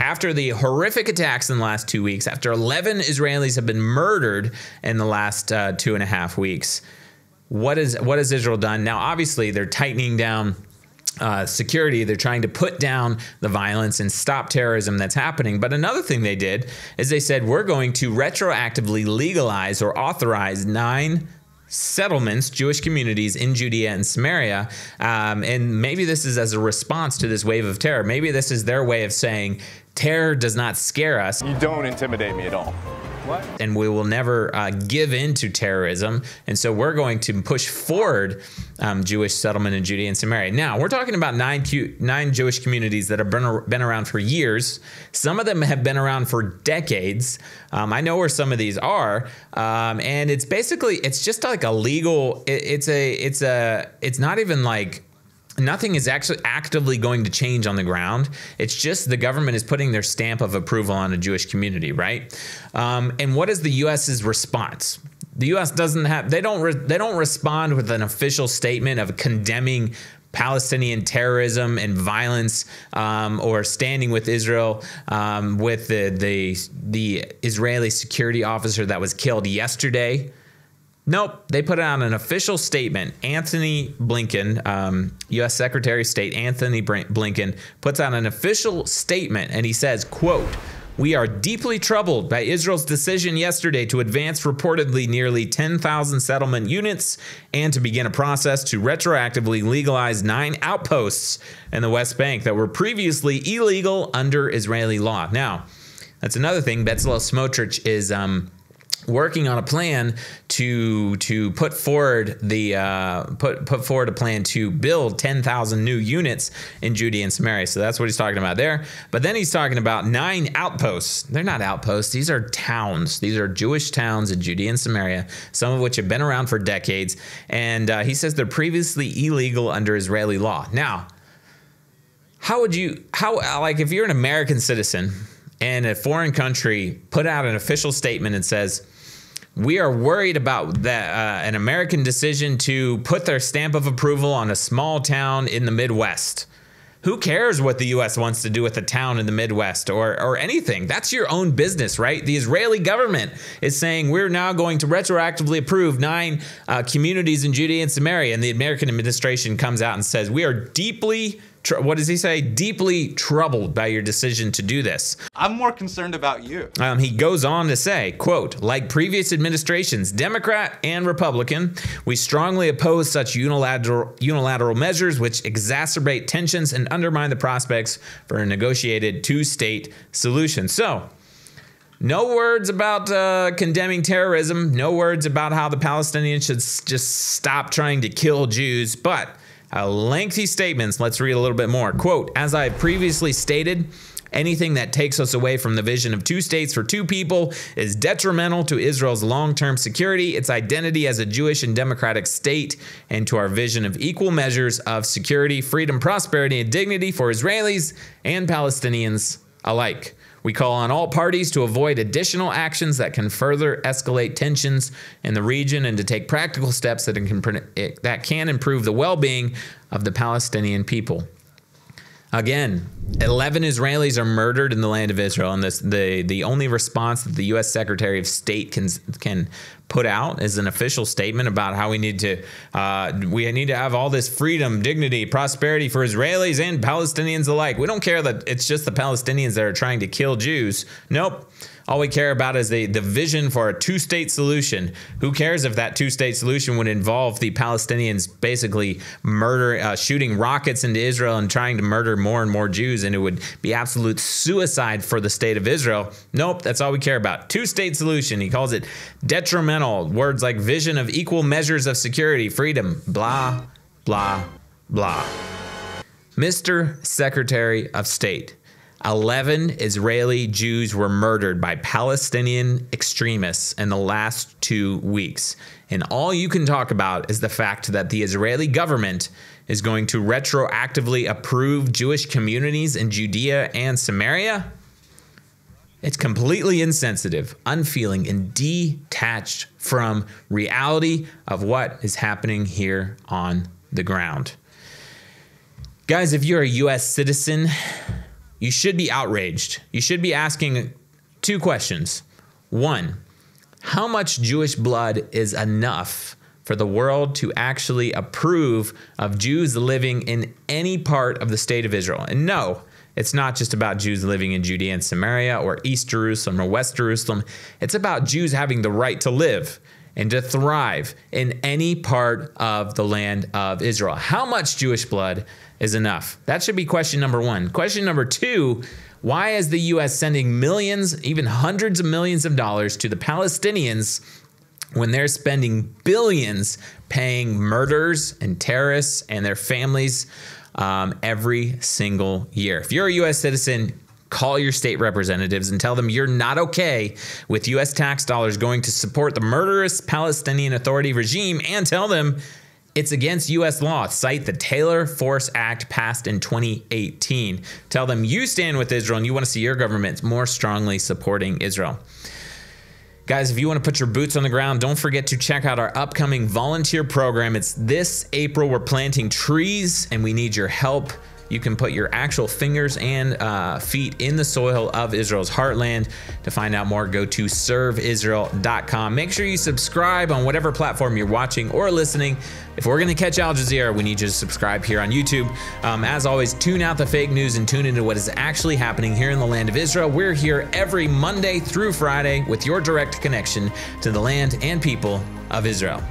after the horrific attacks in the last two weeks, after 11 Israelis have been murdered in the last uh, two and a half weeks, what is what has Israel done? Now, obviously, they're tightening down uh, security. They're trying to put down the violence and stop terrorism that's happening. But another thing they did is they said we're going to retroactively legalize or authorize nine settlements, Jewish communities in Judea and Samaria. Um, and maybe this is as a response to this wave of terror. Maybe this is their way of saying terror does not scare us. You don't intimidate me at all. What? And we will never uh, give in to terrorism. And so we're going to push forward um, Jewish settlement in Judea and Samaria. Now, we're talking about nine, nine Jewish communities that have been, been around for years. Some of them have been around for decades. Um, I know where some of these are. Um, and it's basically, it's just like a legal, it, it's a, it's a, it's not even like, nothing is actually actively going to change on the ground. It's just the government is putting their stamp of approval on a Jewish community, right? Um, and what is the U.S.'s response? The U.S. doesn't have they don't they don't respond with an official statement of condemning Palestinian terrorism and violence, um, or standing with Israel um, with the, the the Israeli security officer that was killed yesterday. Nope, they put out an official statement. Antony Blinken, um, U.S. Secretary of State Antony Blinken, puts out an official statement, and he says, "quote." We are deeply troubled by Israel's decision yesterday to advance reportedly nearly 10,000 settlement units and to begin a process to retroactively legalize nine outposts in the West Bank that were previously illegal under Israeli law. Now, that's another thing. Bezalel Smotrich is um, working on a plan to to put forward the uh, put put forward a plan to build 10,000 new units in Judea and Samaria. So that's what he's talking about there. But then he's talking about nine outposts. They're not outposts. These are towns. These are Jewish towns in Judea and Samaria, some of which have been around for decades. And uh, he says they're previously illegal under Israeli law. Now, how would you how like if you're an American citizen and a foreign country put out an official statement and says we are worried about that uh, an American decision to put their stamp of approval on a small town in the Midwest. Who cares what the U.S. wants to do with a town in the Midwest or, or anything? That's your own business, right? The Israeli government is saying we're now going to retroactively approve nine uh, communities in Judea and Samaria. And the American administration comes out and says we are deeply what does he say? Deeply troubled by your decision to do this. I'm more concerned about you. Um, he goes on to say, quote, like previous administrations, Democrat and Republican, we strongly oppose such unilateral, unilateral measures which exacerbate tensions and undermine the prospects for a negotiated two-state solution. So, no words about uh, condemning terrorism. No words about how the Palestinians should just stop trying to kill Jews. But uh, lengthy statements. Let's read a little bit more. Quote As I previously stated, Anything that takes us away from the vision of two states for two people is detrimental to Israel's long term security, its identity as a Jewish and democratic state, and to our vision of equal measures of security, freedom, prosperity, and dignity for Israelis and Palestinians alike. We call on all parties to avoid additional actions that can further escalate tensions in the region and to take practical steps that can, that can improve the well being of the Palestinian people. Again, 11 Israelis are murdered in the land of Israel, and this, the the only response that the U.S. Secretary of State can can put out is an official statement about how we need to uh, we need to have all this freedom, dignity, prosperity for Israelis and Palestinians alike. We don't care that it's just the Palestinians that are trying to kill Jews. Nope. All we care about is the, the vision for a two state solution. Who cares if that two state solution would involve the Palestinians basically murder, uh, shooting rockets into Israel and trying to murder more and more Jews, and it would be absolute suicide for the state of Israel? Nope, that's all we care about. Two state solution. He calls it detrimental. Words like vision of equal measures of security, freedom, blah, blah, blah. Mr. Secretary of State, 11 Israeli Jews were murdered by Palestinian extremists in the last two weeks. And all you can talk about is the fact that the Israeli government is going to retroactively approve Jewish communities in Judea and Samaria. It's completely insensitive, unfeeling, and detached from reality of what is happening here on the ground. Guys, if you're a US citizen, you should be outraged. You should be asking two questions. One, how much Jewish blood is enough for the world to actually approve of Jews living in any part of the state of Israel? And no, it's not just about Jews living in Judea and Samaria or East Jerusalem or West Jerusalem. It's about Jews having the right to live and to thrive in any part of the land of Israel. How much Jewish blood is enough? That should be question number one. Question number two why is the U.S. sending millions, even hundreds of millions of dollars to the Palestinians when they're spending billions paying murderers and terrorists and their families um, every single year? If you're a U.S. citizen, call your state representatives and tell them you're not okay with U.S. tax dollars going to support the murderous Palestinian Authority regime and tell them it's against U.S. law. Cite the Taylor Force Act passed in 2018. Tell them you stand with Israel and you want to see your government more strongly supporting Israel. Guys, if you want to put your boots on the ground, don't forget to check out our upcoming volunteer program. It's this April. We're planting trees and we need your help. You can put your actual fingers and uh, feet in the soil of Israel's heartland. To find out more, go to serveisrael.com. Make sure you subscribe on whatever platform you're watching or listening. If we're going to catch Al Jazeera, we need you to subscribe here on YouTube. Um, as always, tune out the fake news and tune into what is actually happening here in the land of Israel. We're here every Monday through Friday with your direct connection to the land and people of Israel.